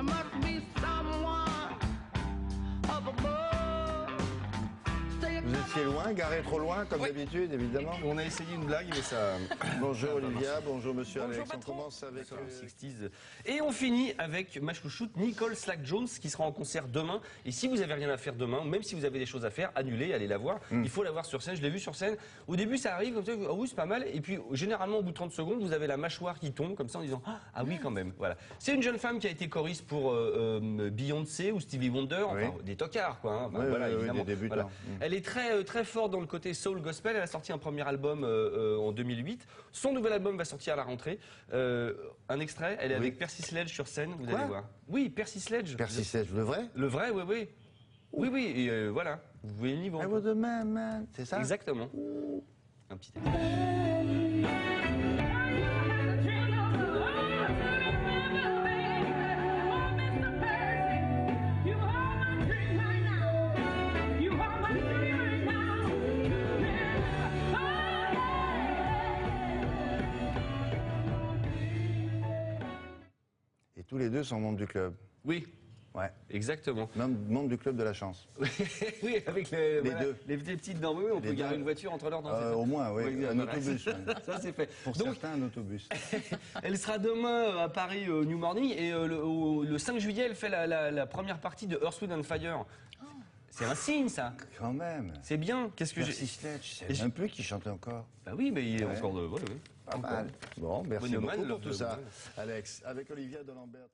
There must be someone up above. Étiez loin, garé trop loin, comme d'habitude, évidemment. On a essayé une blague, mais ça. Bonjour Olivia, bonjour Monsieur Bonjour, Alex. On patron. commence avec. Euh, le 60s. Et on finit avec ma chouchoute Nicole Slack Jones qui sera en concert demain. Et si vous avez rien à faire demain, même si vous avez des choses à faire, annulez, allez la voir. Hmm. Il faut la voir sur scène. Je l'ai vue sur scène. Au début, ça arrive comme ça. Ah oui, c'est pas mal. Et puis, généralement, au bout de 30 secondes, vous avez la mâchoire qui tombe comme ça en disant Ah, ah oui, quand même. Voilà. C'est une jeune femme qui a été choriste pour euh, euh, Beyoncé ou Stevie Wonder. Enfin, Oui. des tocards, quoi. hein. Oui, voilà, oui, évidemment. des débutants. Voilà. Mm. Elle est très, euh, très forte dans le côté soul gospel. Elle a sorti un premier album euh, euh, en 2008. Son nouvel album va sortir à la rentrée. Un extrait. Elle est Oui. avec Percy Sledge sur scène. Vous Quoi allez voir. Oui, Percy Sledge. Percy Sledge, le vrai? Le vrai, oui, oui. Oui, oui, et voilà. Vous voyez le niveau. I was a man, man. C'est ça? Exactement. Un petit extrait. Tous les deux sont membres du club. Oui, Ouais. exactement. Membres membres du club de la chance. oui, avec les, Les voilà, deux. les petites. Oui, oui, on peut Les garer deux. une voiture entre leurs dents. Euh, au moins, oui. Un voilà. autobus, ouais. Ça, c'est fait. Pour Donc, certains, un autobus. Elle sera demain euh, à Paris au New Morning et euh, le, au- le 5 juillet, elle fait la, la- la première partie de Earth, Wind and Fire. C'est un signe, ça. Quand même. C'est bien. Qu'est-ce que j'ai Sledge, c'est même plus qui chante encore. Bah oui, mais il est Ouais. encore de. ouais, ouais. Pas mal. Bon, merci Bonne beaucoup pour tout le- ça, Alex. Avec Olivia de Lambert.